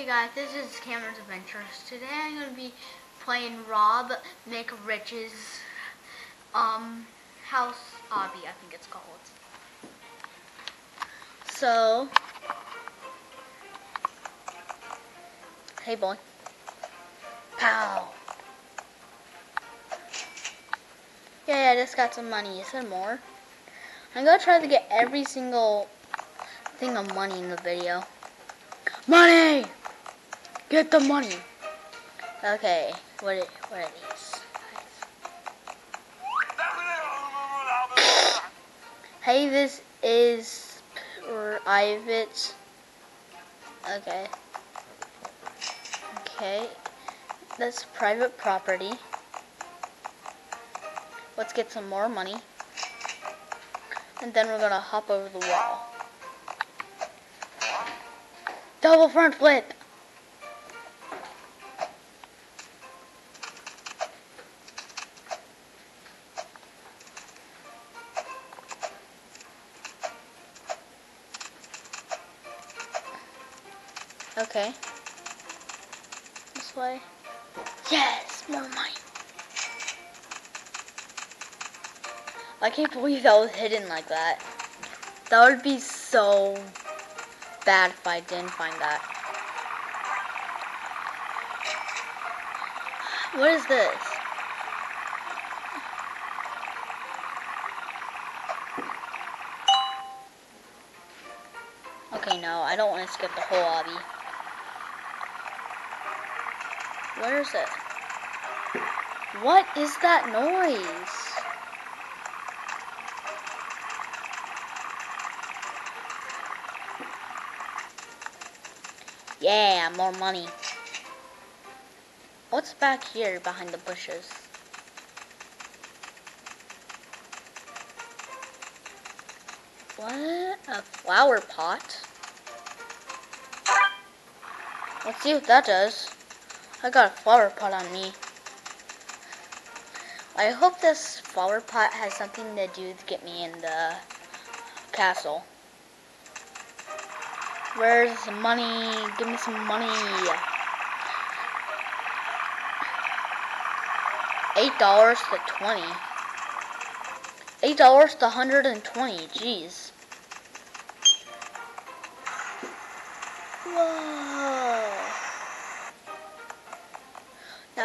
Hey guys, this is Cameron's Adventures. Today I'm going to be playing Rob McRich's um, House Obby, I think it's called. So, hey boy. Pow. Yeah, I just got some money. You said more? I'm going to try to get every single thing of money in the video. Money! Get the money. Okay, what are, what are these? Hey, this is private. Okay. Okay. That's private property. Let's get some more money. And then we're gonna hop over the wall. Double front flip! Way. Yes, more money. I can't believe that was hidden like that. That would be so bad if I didn't find that. What is this? Okay, no, I don't want to skip the whole obby. Where is it? What is that noise? Yeah, more money. What's back here behind the bushes? What? A flower pot? Let's see what that does. I got a flower pot on me. I hope this flower pot has something to do to get me in the castle. Where's the money? Give me some money. Eight dollars to twenty. Eight dollars to hundred and twenty. Jeez.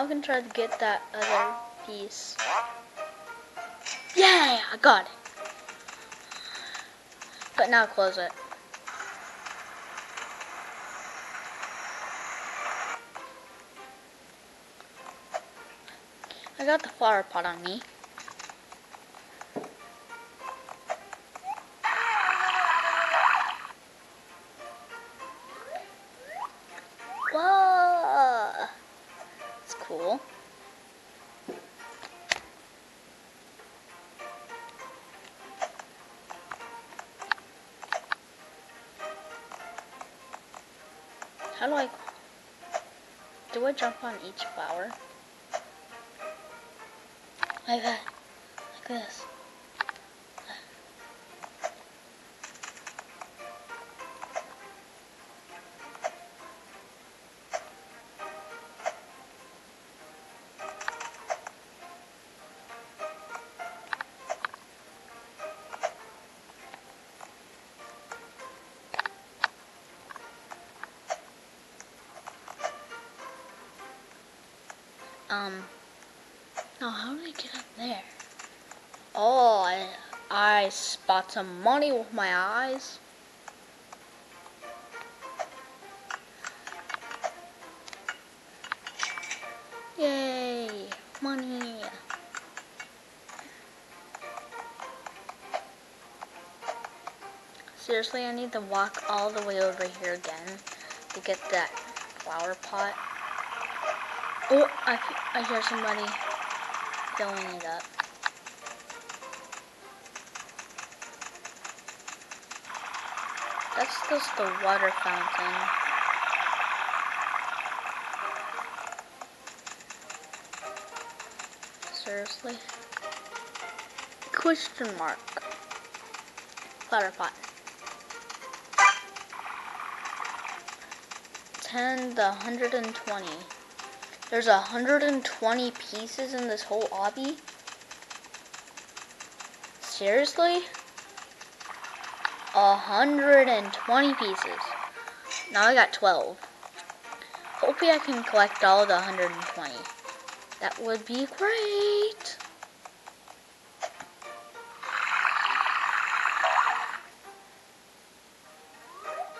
Now I can try to get that other piece. Yeah, I got it. But now close it. I got the flower pot on me. Cool. How do I... Do I jump on each flower? Like that. Like this. Um, now how do I get up there? Oh, I, I spot some money with my eyes. Yay, money. Seriously, I need to walk all the way over here again to get that flower pot. Oh, I, I hear somebody filling it up. That's just the water fountain. Seriously? Question mark. Flower pot. 10 to 120. There's 120 pieces in this whole obby? Seriously? 120 pieces. Now I got 12. Hopefully I can collect all the 120. That would be great.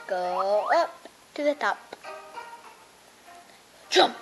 Go up to the top. Jump.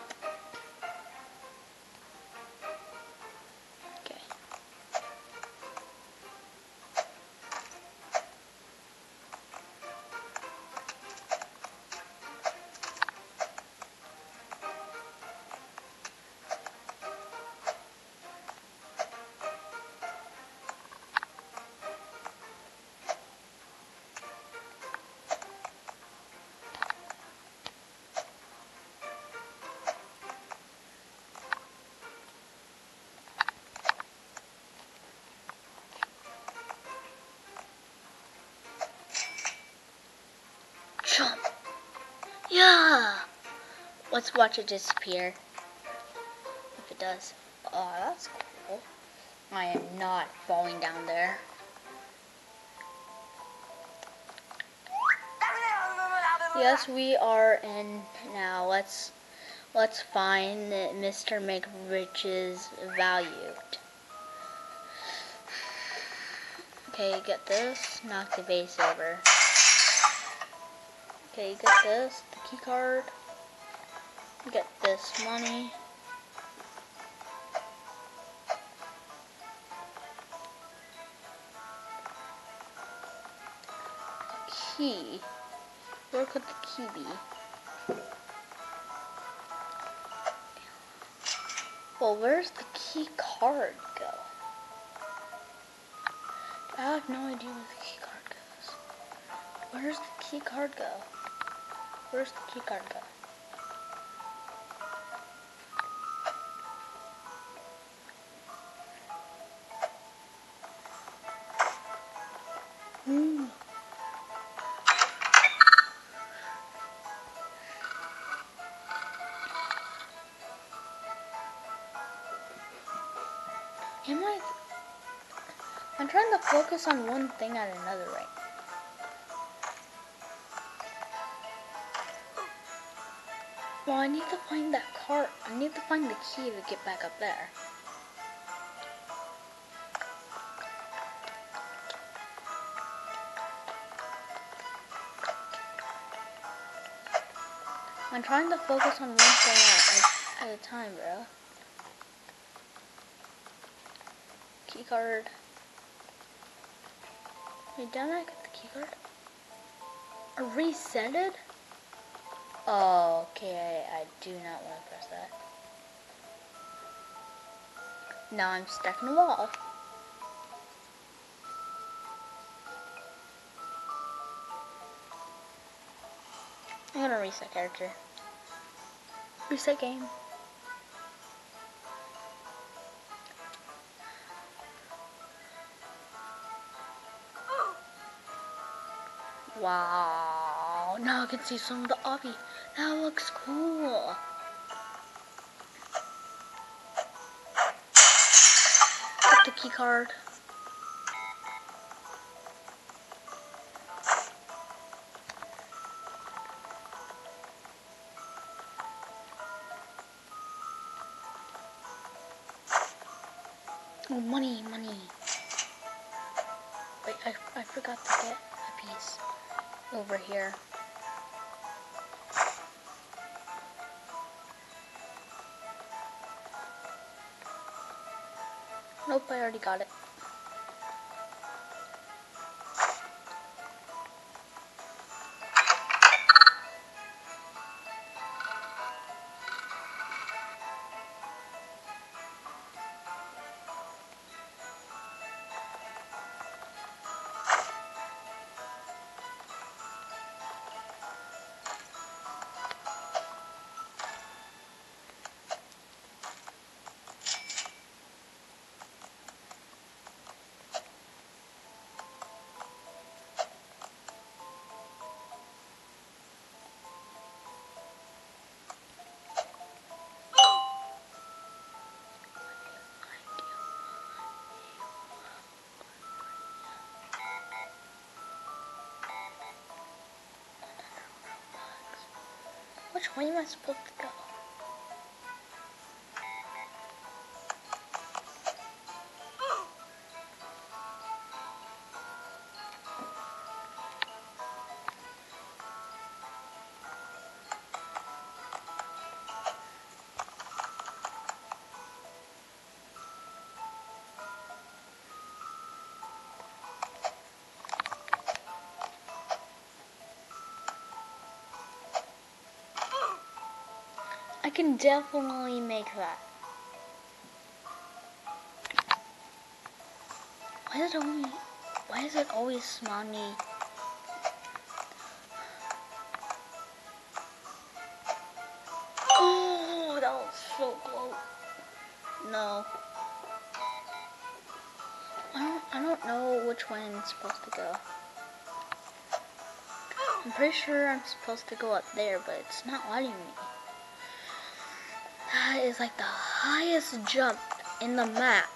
Yeah. Let's watch it disappear. If it does. Oh, that's cool. I am not falling down there. Yes, we are in now. Let's let's find Mr. McRich's valued. Okay, get this. Knock the base over. Okay, get this, key card. Get this money. Key. Where could the key be? Well, where's the key card go? I have no idea where the key card goes. Where's the key card go? Where's the key card go? Hmm. Am I? I'm trying to focus on one thing at another right Well, I need to find that cart. I need to find the key to get back up there. I'm trying to focus on one thing at, at a time, bro. Key card. Wait, didn't I get the key card? I reset it? Oh, okay, I, I do not want to press that. Now I'm stuck in a wall. I'm gonna reset character. Reset game. Wow, now I can see some of the obby. That looks cool. Get the key card. Oh, money, money. Wait, I, I forgot to get a piece over here. I already got it. Which way am I supposed to go? Can definitely make that. Why does it only why does it always me Oh that was so close. No. I don't I don't know which way I'm supposed to go. I'm pretty sure I'm supposed to go up there, but it's not letting me. That is like the highest jump in the map.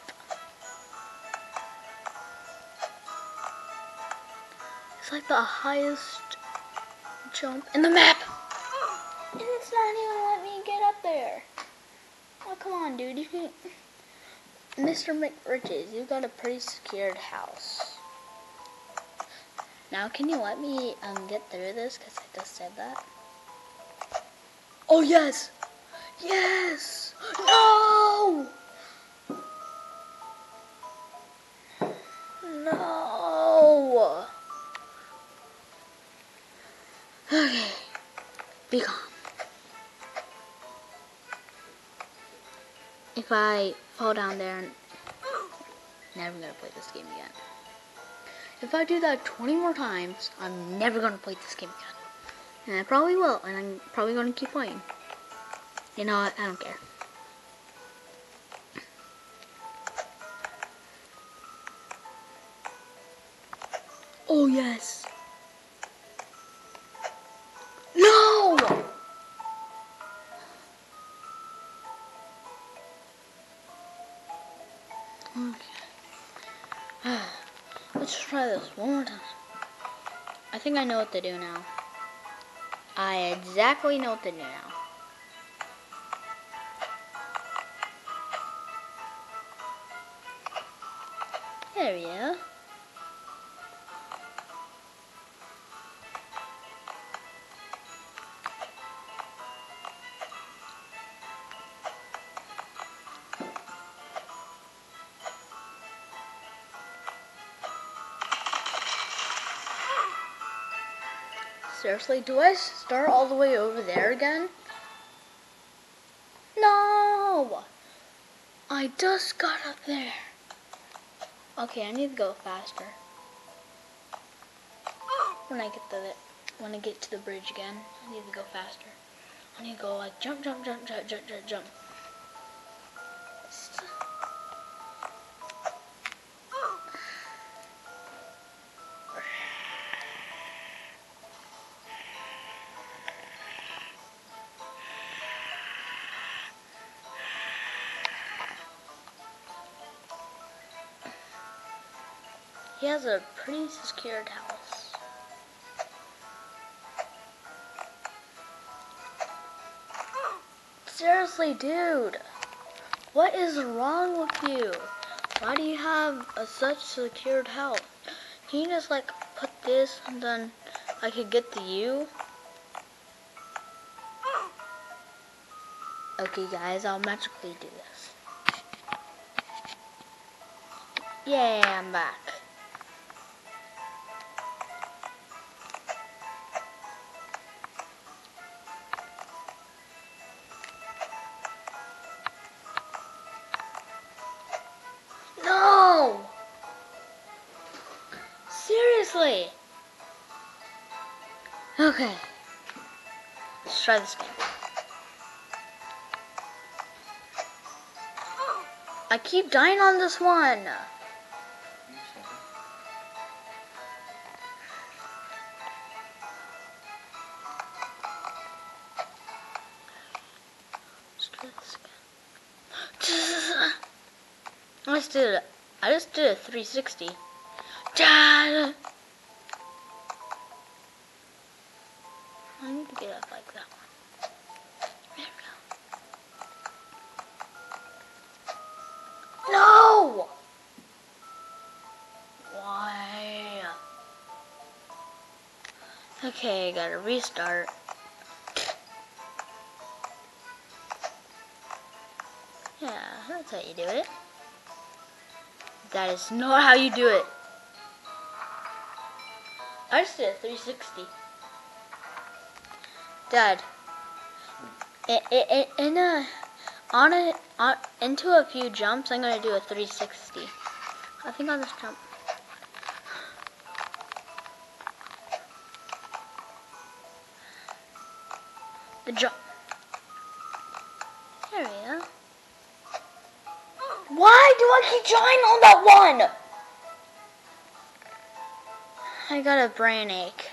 It's like the highest jump in the map. And it's not even let me get up there. Oh, come on, dude. You can... Mr. McRiches, you got a pretty secured house. Now, can you let me um, get through this? Because I just said that. Oh, yes! Yes! No! No! Okay. Be calm. If I fall down there, and never gonna play this game again. If I do that 20 more times, I'm never gonna play this game again. And I probably will, and I'm probably gonna keep playing. You know what? I don't care. Oh, yes. No! Okay. Let's try this one more time. I think I know what to do now. I exactly know what to do now. Seriously, do I start all the way over there again? No! I just got up there. Okay, I need to go faster. When I get to the when I get to the bridge again, I need to go faster. I need to go like jump, jump, jump, jump, jump, jump, jump. He has a pretty secured house. Seriously, dude. What is wrong with you? Why do you have a such secured house? Can you just like put this and then I could get the U? Okay guys, I'll magically do this. Yeah, I'm back. Okay. Let's try this game. I keep dying on this one. Let's did it. I just did a 360. Okay, gotta restart. Yeah, that's how you do it. That is not how you do it. I just did a 360. Dad, in, in, in a, on a, on, into a few jumps, I'm gonna do a 360. I think on this jump. Do I keep trying on that one? I got a brain ache.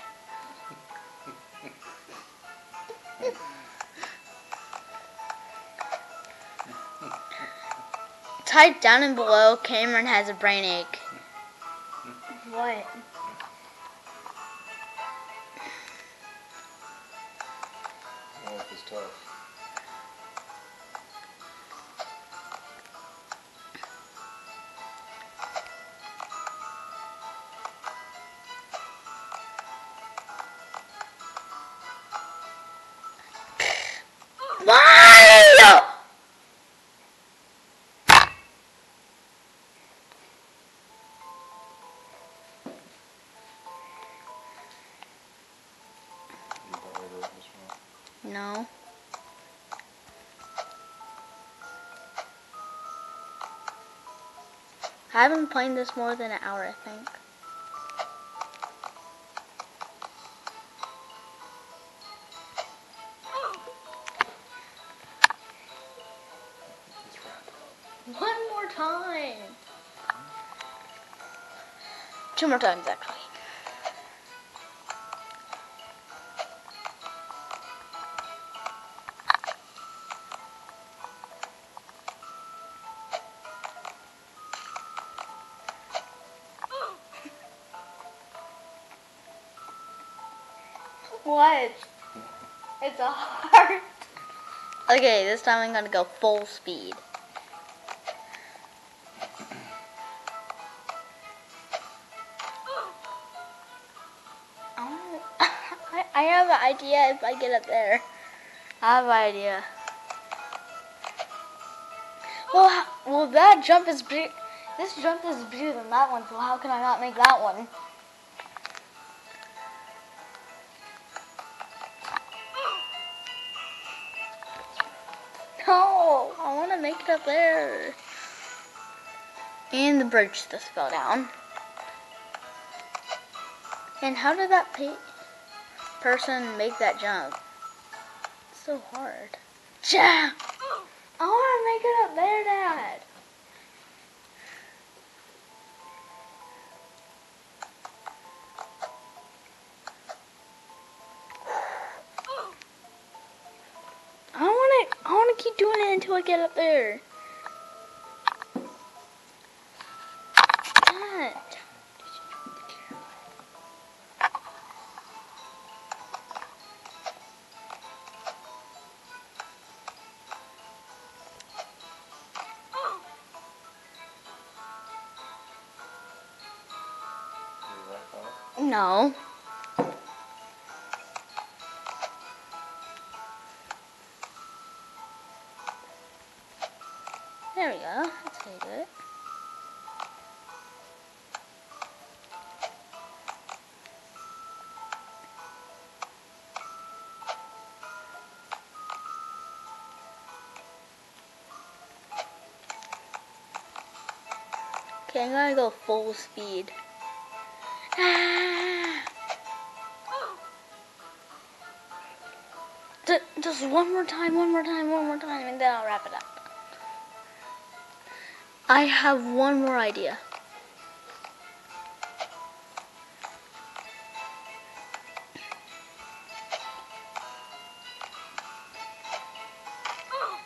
Type down and below, Cameron has a brain ache. What? I haven't played this more than an hour, I think. One more time. Two more times, actually. It's a heart. Okay, this time I'm gonna go full speed. I, I have an idea if I get up there. I have an idea. Well, well, that jump is big. This jump is bigger than that one, so how can I not make that one? Make it up there. And the bridge just fell down. And how did that pe- person make that jump? It's so hard. Yeah! I want to make it up there, Dad. Keep doing it until I get up there. Dad. You wrap up. No. There we go. That's. Okay, I'm gonna go full speed. Ah! Just one more time, one more time, one more time, and then I'll wrap it up. I have one more idea.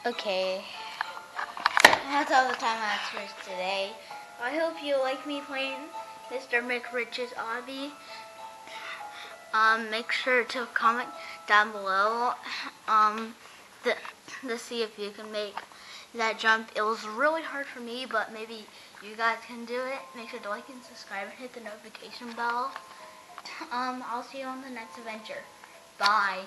Okay. That's all the time I have for today. I hope you like me playing Mr. McRich's Obby. Um, make sure to comment down below um, to, to see if you can make that jump. It was really hard for me, but maybe you guys can do it. Make sure to like and subscribe and hit the notification bell. Um, I'll see you on the next adventure. Bye.